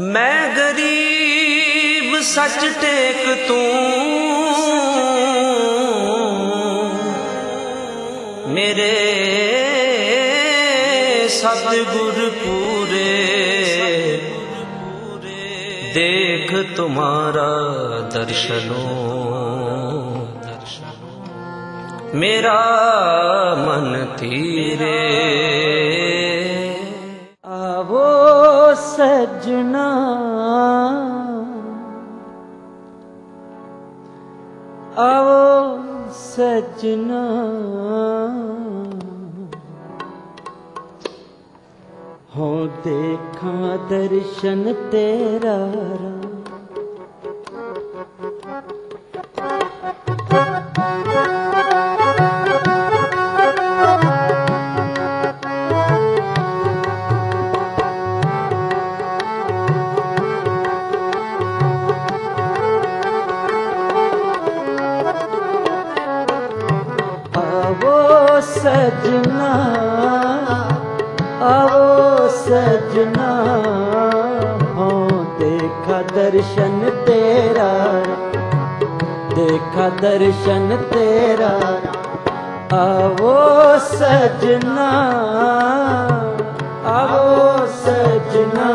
ਮੈਂ ਗਰੀਬ ਸੱਚ ਟੇਕ ਤੂੰ। ਮੇਰੇ ਸਤਿਗੁਰ ਪੂਰੇ ਦੇਖ ਤੁਮਾਰਾ ਦਰਸ਼ਨੋ। ਮੇਰਾ ਮਨ ਤੀਰੇ। ਸਜਣਾ। ਆਵੋ ਸਜਣਾ। ਹੋ ਦੇਖਾਂ ਦਰਸ਼ਨ ਤੇਰਾ ਆਵੋ ਸਜਣਾ ਹੋ, ਦੇਖਾ ਦਰਸ਼ਨ ਤੇਰਾ ਦੇਖਾ ਦਰਸ਼ਨ ਤੇਰਾ ਆਵੋ ਸਜਣਾ ਆਵੋ ਸਜਣਾ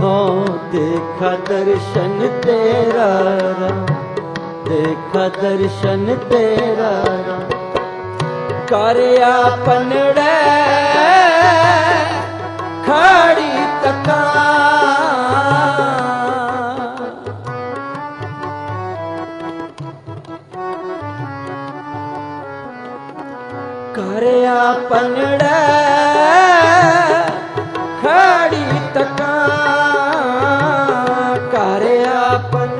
ਹੋ, ਦੇਖਾ ਦਰਸ਼ਨ ਤੇਰਾ ਦੇਖਾ ਦਰਸ਼ਨ ਤੇਰਾ ਕਰ ਆਪਨੜੈ ਖੜੀ ਤਕਾ ਕਰਿਆ ਆਪਨੜੈ ਖੜੀ ਤਕਾ ਕਰ ਆਪਨ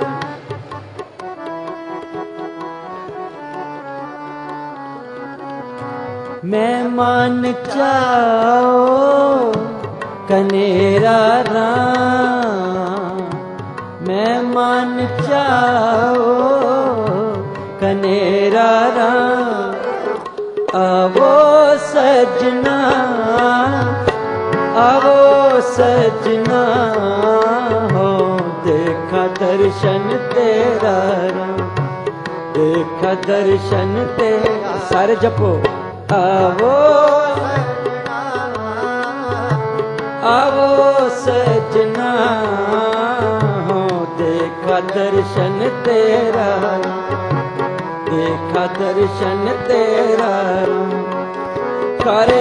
ਮੈਂ ਮਨ ਚਾਓ ਕਨੇਰਾ ਰਾਮ, ਮੈਂ ਮਨ ਚਾਓ ਕਨੇਰਾ ਰਾਮ। ਆਵੋ ਸਜਣਾ ਆਵੋ ਸਜਣਾ ਹੋ, ਦੇਖਾ ਦਰਸ਼ਨ ਤੇਰਾ ਰਾਮ, ਦੇਖਾ ਦਰਸ਼ਨ ਤੇ ਸਾਰੇ ਜਪੋ। ਆਵੋ ਆਵੋ ਸਜਣਾ ਹੋ ਦੇਖਾ ਦਰਸ਼ਨ ਤੇਰਾ ਦੇਖਾ ਦਰਸ਼ਨ ਤੇਰਾ ਕਰ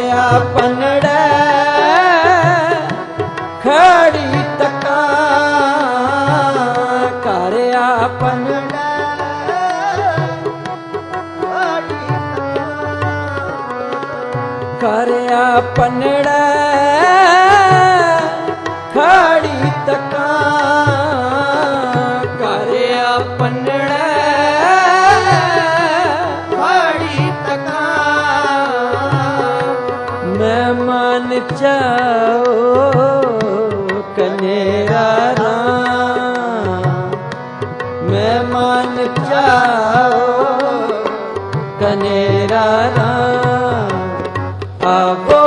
ਪਨੜ ਮਨ ਚਾਓ ਕਨੇਰਾ ਰਾਮ ਆਵੋ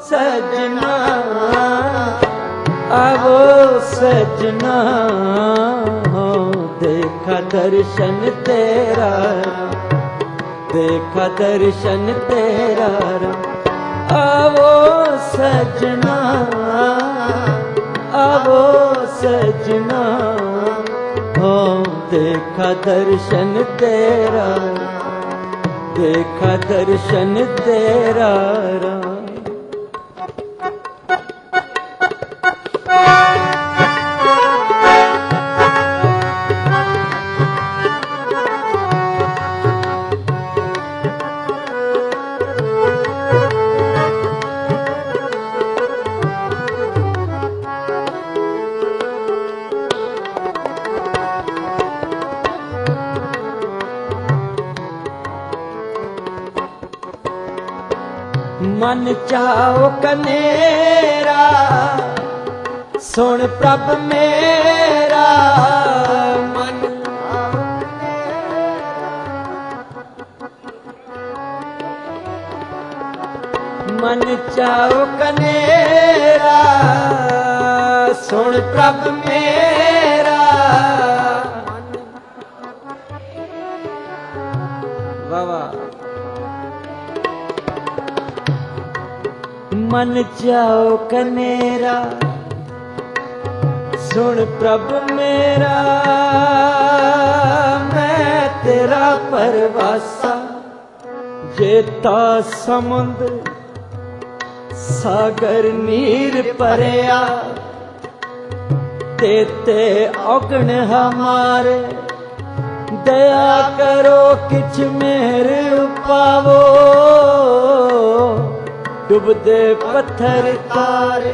ਸਜਣਾ ਆਵੋ ਸਜਣਾ। ਹੋ ਦੇਖਾ ਦਰਸ਼ਨ ਤੇਰਾ, ਦੇਖਾ ਦਰਸ਼ਨ ਤੇਰਾ। ਆਵੋ ਸਜਣਾ ਆਵੋ ਸਜਣਾ। ਹੋ ਦੇਖਾ ਦਰਸ਼ਨ ਤੇਰਾ ਦੇਖਾ ਦਰਸ਼ਨ ਤੇਰਾ ਮਨ ਜਾਓ ਕਨੇਰਾ ਸੁਣ ਪ੍ਰਭ ਮੇਰਾ ਮਨ। ਮਨ ਚਾਓ ਕਨੇਰਾ ਸੁਣ ਪ੍ਰਭ ਮੇਰਾ ਮਨ ਚਾਓ ਕਨੇਰਾ, ਸੁਣ ਪ੍ਰਭ ਮੇਰਾ, ਮੈਂ ਤੇਰਾ ਪਰਵਾਸਾ। ਜੇਤਾ ਸਮੁੰਦ, ਸਾਗਰ ਨੀਰ ਪਰਿਆ ਤੇ ਔਗਣ ਹਮਾਰੇ, ਦਇਆ ਕਰੋ ਕਿਛ ਮਿਹਰ ਪਾਵੋ ਡੁੱਬਦੇ ਪੱਥਰ ਤਾਰੇ,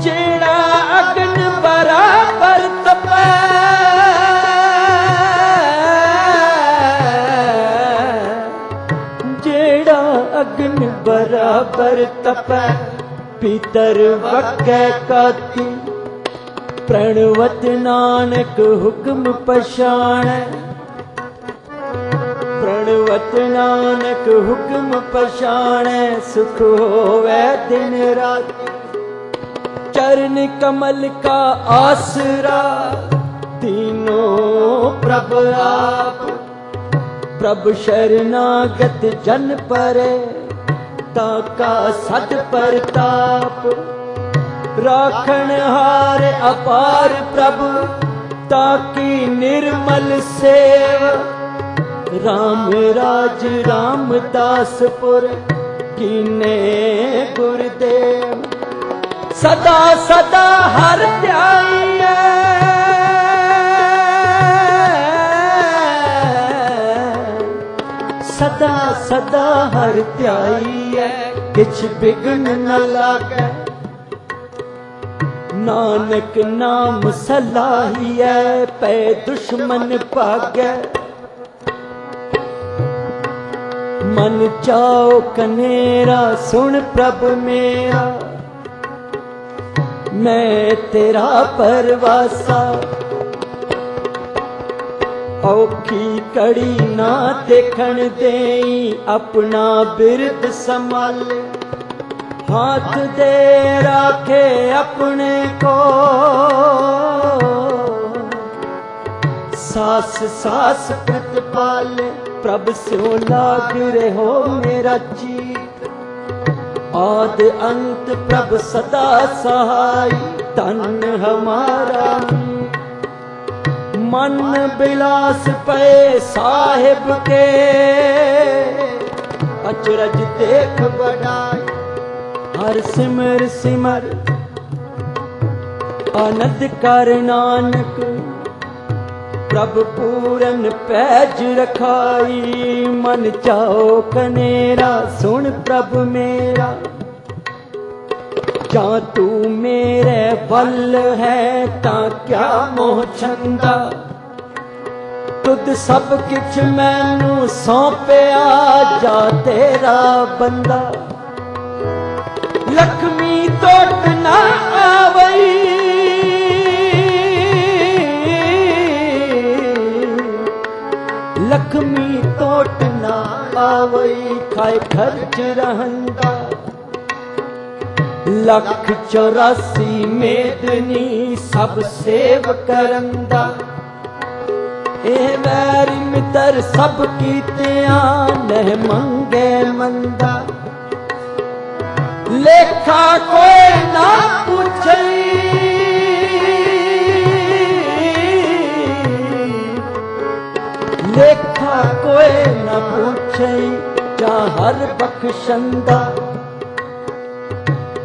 ਜਿਹੜਾ ਅਗਨ ਬਰਾਬਰ ਤਪੈ। ਜਿਹੜਾ ਅਗਨ ਬਰਾਬਰ ਤਪੈ, ਪੀਤਰ ਵਕੈ ਕਾਤੀ। ਪ੍ਰਣਵਤ ਨਾਨਕ ਹੁਕਮ ਪਛਾਣੈ। ਪ੍ਰਣਵਤ ਨਾਨਕ ਹੁਕਮ ਪਛਾਣੈ, ਸੁਖ ਹੋਵੇ ਦਿਨ ਰਾਤ। ਚਰਨ ਕਮਲ ਕਾ ਆਸਰਾ, ਤੀਨੋ ਪ੍ਰਭ ਆਪ। ਪ੍ਰਭ ਸ਼ਰਨਾਗਤ ਜਨ ਪਰੇ, ਤਾ ਕਾ ਸਤ ਪ੍ਰਤਾਪ। ਰਾਖਣ ਹਾਰ ਅਪਾਰ ਪ੍ਰਭ ਤਾਕੀ ਨਿਰਮਲ ਸੇਵ। ਰਾਮ ਰਾਜ ਰਾਮਦਾਸਪੁਰ ਕੀਨੇ ਗੁਰਦੇਵ? ਸਦਾ ਸਦਾ ਹਰ ਧਿਆਈਐ। ਸਦਾ ਸਦਾ ਹਰ ਧਿਆਈਐ। ਕਿਛ ਬਿਗਨ ਨ ਲਾਗੈ। ਨਾਨਕ ਨਾਮ ਸਲਾਹੀਐ। ਪੈ ਦੁਸ਼ਮਨ ਭਾਗੈ। ਮਨ ਚਾਓ ਕਨੇਰਾ, ਸੁਣ ਪ੍ਰਭ ਮੇਰਾ। ਮੈਂ ਤੇਰਾ ਪਰਵਾਸਾ। ਔਖੀ ਕੜੀ ਨਾ ਦੇਖਣ ਦੇਈ, ਆਪਣਾ ਬਿਰਦ ਸੰਭਾਲ। ਹੱਥ ਦੇ ਰਾਖੇ ਆਪਣੇ ਕੋ ਸਾਸ ਸਾਸ ਪ੍ਰਤਪਾਲੇ ਪ੍ਰਭ ਸਿਓ ਲਾਗ ਰਹੋ ਮੇਰਾ ਚੀਤ। ਆਦ ਅੰਤ ਪ੍ਰਭ ਸਦਾ ਸਹਾਈ ਤਨ ਹਮਾਰਾ। ਮਨ ਬਿਲਾਸ ਪਏ ਸਾਹਿਬ ਕੇ। ਅਚਰਜ ਦੇਖ ਬੜਾਈ ਹਰ ਸਿਮਰ ਸਿਮਰ। ਆਨੰਦ ਕਰ ਨਾਨਕ। ਪ੍ਰਭ ਪੂਰਨ ਪੈਜ ਰਖਾਈ, ਮਨ ਚਾਓ ਕਨੇਰਾ, ਸੁਣ ਪ੍ਰਭ ਮੇਰਾ। ਜਾਂ ਤੂੰ ਮੇਰੇ ਵੱਲ ਹੈ, ਤਾਂ ਕਿਆ ਮੋਹ ਛੰਦਾ? ਤੁਧ ਸਭ ਕਿਛ ਮੈਨੂੰ ਸੌਂਪਿਆ, ਜਾ ਤੇਰਾ ਬੰਦਾ? ਲਖਮੀ ਟੋਟ ਨਾ ਟੋਟ ਨਾ ਆਵਈ, ਖਾਏ ਖਰਚ ਰਹੰਦਾ ਲੱਖ 84 ਮੇਦਨੀ ਸਭ ਸੇਵ ਕਰੰਦਾ। ਇਹ ਵੈਰੀ ਮਿੱਤਰ ਸਭ ਕੀਤਿਆਂ ਨਹਿ ਮੰਗੇ ਮੰਦਾ। ਲੇਖਾ ਕੋਈ ਨਾ ਲੇਖਾ ਨਾ ਪੁੱਛਈ ਜਾ ਹਰ ਬਖਸ਼ੰਦਾ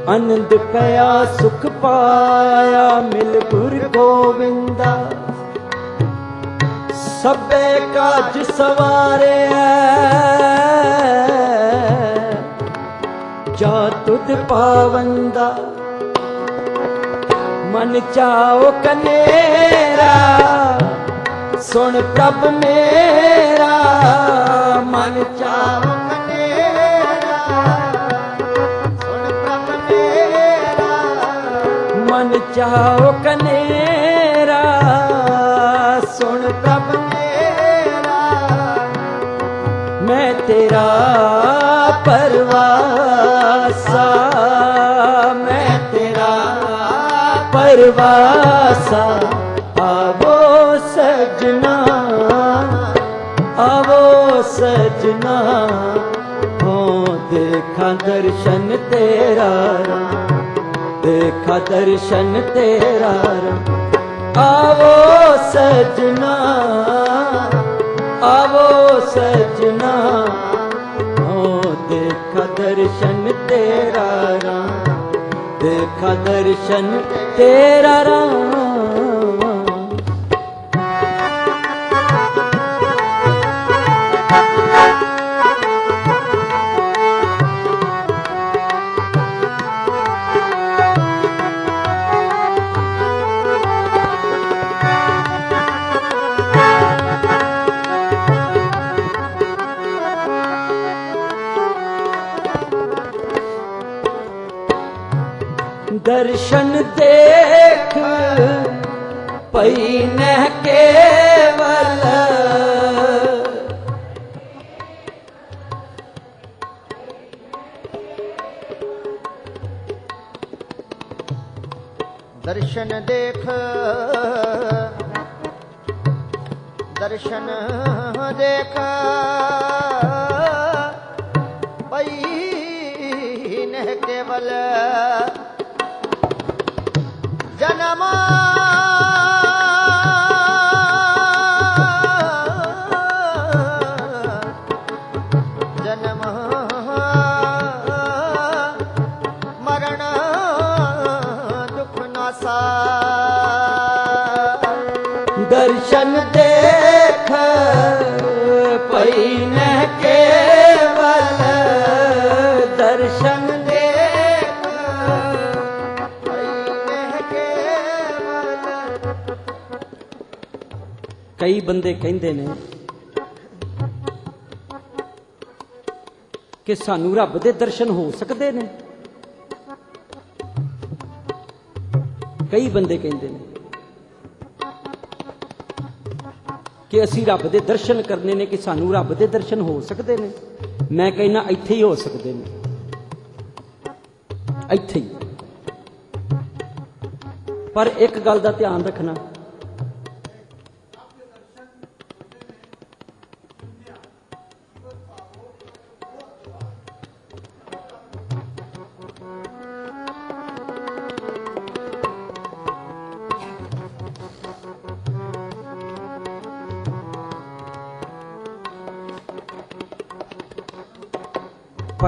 ਆਨੰਦ ਪਿਆ, ਸੁਖ ਪਾਇਆ, ਮਿਲ ਗੁਰ ਗੋਵਿੰਦਾ। ਸਭੇ ਕਾਜ ਸਵਾਰਿਆ ਜਾ ਤੁਧ ਪਾਵੰਦਾ। ਮਨ ਚਾਓ ਕਨੇਰਾ ਸੁਣ ਪ੍ਰਭ ਮੇਰਾ, ਮਨ ਚਾਹੋ ਮਨ ਚਾਹੋ ਕਨੇਰਾ ਸੁਣ ਪ੍ਰਭ ਮੇਰਾ, ਮੈਂ ਤੇਰਾ ਪਰਵਾਸਾ। ਮੈਂ ਤੇਰਾ ਪਰਵਾਸਾ। ਸਜਣਾ, ਆਵੋ ਸਜਣਾ, ਹੋ ਦੇਖਾ ਦਰਸ਼ਨ ਤੇਰਾ ਦੇਖਾ ਦਰਸ਼ਨ ਤੇਰਾ ਆਵੋ ਸਜਣਾ ਆਵੋ ਸਜਣਾ, ਹੋ ਦੇਖਾ ਦਰਸ਼ਨ ਤੇਰਾ ਦੇਖਾ ਦਰਸ਼ਨ ਤੇਰਾ ਰਾਮ। ਦਰਸ਼ਨ ਦੇਖ। ਦਰਸ਼ਨ ਦੇਖ। ਪਈ ਨਹਿ ਕੇਵਲ ਜਨਮ ਕਈ ਬੰਦੇ ਕਹਿੰਦੇ ਨੇ ਕਿ ਸਾਨੂੰ ਰੱਬ ਦੇ ਦਰਸ਼ਨ ਹੋ ਸਕਦੇ ਨੇ। ਕਈ ਬੰਦੇ ਕਹਿੰਦੇ ਨੇ ਕਿ ਅਸੀਂ ਰੱਬ ਦੇ ਦਰਸ਼ਨ ਕਰਨੇ ਨੇ ਕਿ ਸਾਨੂੰ ਰੱਬ ਦੇ ਦਰਸ਼ਨ ਹੋ ਸਕਦੇ ਨੇ। ਮੈਂ ਕਹਿੰਦਾ ਇੱਥੇ ਹੀ ਹੋ ਸਕਦੇ ਨੇ। ਇੱਥੇ ਹੀ। ਪਰ ਇੱਕ ਗੱਲ ਦਾ ਧਿਆਨ ਰੱਖਣਾ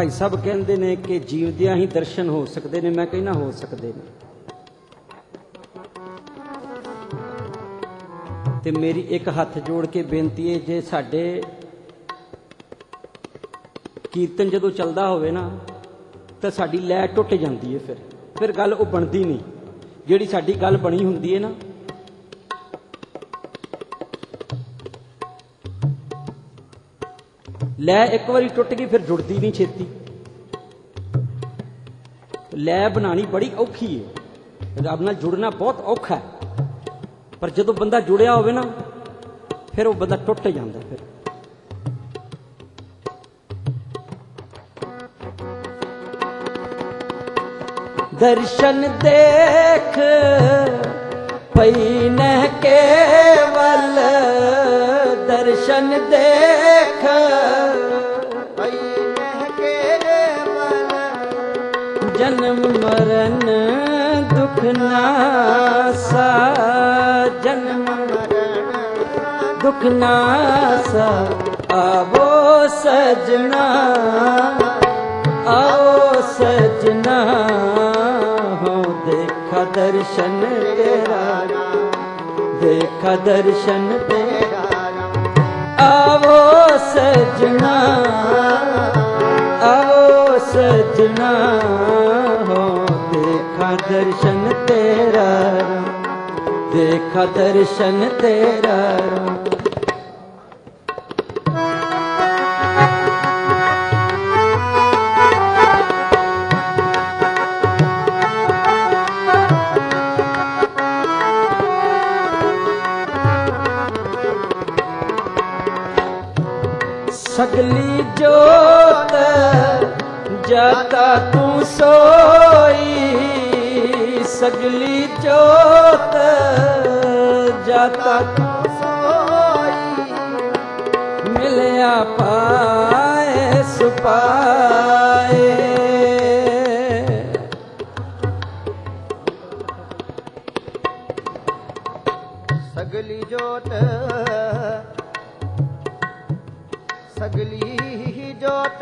ਭਾਈ ਸਾਹਿਬ ਕਹਿੰਦੇ ਨੇ ਕਿ ਜੀਵਦਿਆਂ ਹੀ ਦਰਸ਼ਨ ਹੋ ਸਕਦੇ ਨੇ। ਮੈਂ ਕਹਿੰਦਾ ਹੋ ਸਕਦੇ ਨੇ। ਤੇ ਮੇਰੀ ਇੱਕ ਹੱਥ ਜੋੜ ਕੇ ਬੇਨਤੀ ਹੈ, ਜੇ ਸਾਡੇ ਕੀਰਤਨ ਜਦੋਂ ਚੱਲਦਾ ਹੋਵੇ ਨਾ, ਤਾਂ ਸਾਡੀ ਲੈ ਟੁੱਟ ਜਾਂਦੀ ਹੈ ਫਿਰ। ਫਿਰ ਗੱਲ ਉਹ ਬਣਦੀ ਨਹੀਂ। ਜਿਹੜੀ ਸਾਡੀ ਗੱਲ ਬਣੀ ਹੁੰਦੀ ਹੈ ਨਾ ਲੈ ਇੱਕ ਵਾਰੀ ਟੁੱਟ ਗਈ, ਫਿਰ ਜੁੜਦੀ ਨਹੀਂ ਛੇਤੀ। ਲੈ ਬਣਾਣੀ ਬੜੀ ਔਖੀ ਹੈ ਰੱਬ ਨਾਲ ਜੁੜਨਾ ਬਹੁਤ ਔਖਾ ਹੈ। ਪਰ ਜਦੋਂ ਬੰਦਾ ਜੁੜਿਆ ਹੋਵੇ ਨਾ, ਫਿਰ ਉਹ ਬੰਦਾ ਟੁੱਟ ਜਾਂਦਾ ਫਿਰ। ਦਰਸ਼ਨ ਦੇਖ, ਪਈ ਨਹਿ ਕੇਵਲ ਦਰਸ਼ਨ ਦੇਖ। ਪਈ ਨਹਿ ਕੇਵਲ ਜਨਮ ਮਰਨ ਦੁਖ ਨਾਸਾ ਜਨਮ ਮਰਨ ਦੁਖ ਨਾਸਾ ਆਵੋ ਸਜਣਾ। ਆਓ ਸਜਣਾ। ਹੋ ਦੇਖਾ ਦਰਸ਼ਨ ਤੇਰਾ। ਦੇਖਾ ਦਰਸ਼ਨ ਤੇਰਾ ਆਵੋ ਸਜਣਾ ਆਓ ਸਜਣਾ ਹੋ। ਦੇਖਾ ਦਰਸ਼ਨ ਤੇਰਾ ਦੇਖਾ ਦਰਸ਼ਨ ਤੇਰਾ। ਸਗਲੀ ਜੋਤ ਜਤਾ ਤੂੰ ਸੋਈ। ਸਗਲੀ ਜੋਤ ਜਾਤਾ ਤੂੰ ਸੋਈ। ਮਿਲਿਆ ਪਾਏ ਸੁਪਾਏ। ਸਗਲੀ ਜੋਤ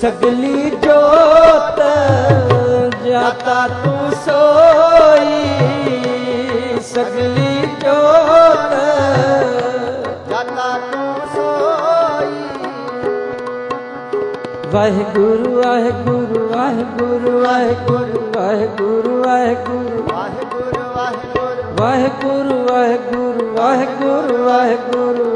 ਸਗਲੀ ਜੋਤ ਜਾਤਾ ਤੂੰ ਸੋਈ। ਸਗਲੀ ਜੋਤ ਜਾਤਾ ਤੂੰ ਸੋਈ। ਵਾਹਿਗੁਰੂ ਵਾਹਿਗੁਰੂ ਵਾਹਿਗੁਰੂ ਵਾਹਿਗੁਰੂ ਵਾਹਿਗੁਰੂ ਵਾਹਿਗੁਰੂ। ਵਾਹਿਗੁਰੂ ਵਾਹਿਗੁਰੂ। ਵਾਹਿਗੁਰੂ ਵਾਹਿਗੁਰੂ ਵਾਹਿਗੁਰੂ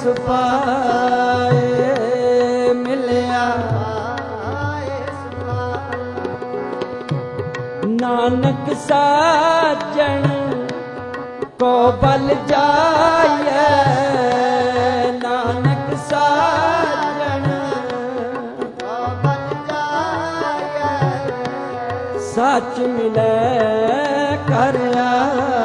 ਰਸ ਪਾਏ ਮਿਲਿਆ। ਨਾਨਕ ਸਾਜਣ ਕੋ ਬਲ ਜਾਏ ਨਾਨਕ ਸਾਜਣ ਕੋ ਬਲ ਜਾਏ ਮਿਲੇ ਕਰਿਆ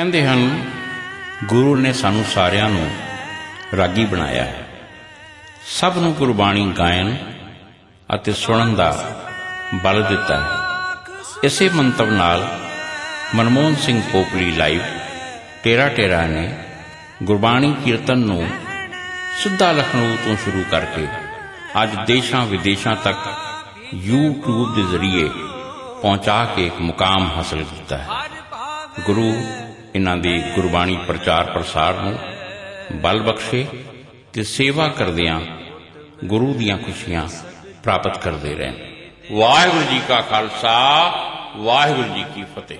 ਕਹਿੰਦੇ ਹਨ, ਗੁਰੂ ਨੇ ਸਾਨੂੰ ਸਾਰਿਆਂ ਨੂੰ ਰਾਗੀ ਬਣਾਇਆ ਹੈ। ਸਭ ਨੂੰ ਗੁਰਬਾਣੀ ਗਾਇਨ ਅਤੇ ਸੁਣਨ ਦਾ ਬਲ ਦਿੱਤਾ ਹੈ। ਇਸੇ ਮੰਤਵ ਨਾਲ ਮਨਮੋਹਨ ਸਿੰਘ ਪੋਪਲੀ ਲਾਈਵ ਟੇਰਾ ਟੇਰਾ ਨੇ ਗੁਰਬਾਣੀ ਕੀਰਤਨ ਨੂੰ ਸਿੱਧਾ ਲਖਨਊ ਤੋਂ ਸ਼ੁਰੂ ਕਰਕੇ ਅੱਜ ਦੇਸ਼ਾਂ ਵਿਦੇਸ਼ਾਂ ਤੱਕ YouTube ਦੇ ਜ਼ਰੀਏ ਪਹੁੰਚਾ ਕੇ ਇੱਕ ਮੁਕਾਮ ਹਾਸਲ ਕੀਤਾ ਹੈ। ਗੁਰੂ ਇਹਨਾਂ ਦੀ ਗੁਰਬਾਣੀ ਪ੍ਰਚਾਰ ਪ੍ਰਸਾਰ ਨੂੰ ਬਲ ਬਖਸ਼ੇ ਤੇ ਸੇਵਾ ਕਰਦਿਆਂ ਗੁਰੂ ਦੀਆਂ ਖੁਸ਼ੀਆਂ ਪ੍ਰਾਪਤ ਕਰਦੇ ਰਹਿਣ। ਵਾਹਿਗੁਰੂ ਜੀ ਕਾ ਖਾਲਸਾ, ਵਾਹਿਗੁਰੂ ਜੀ ਕੀ ਫਤਿਹ।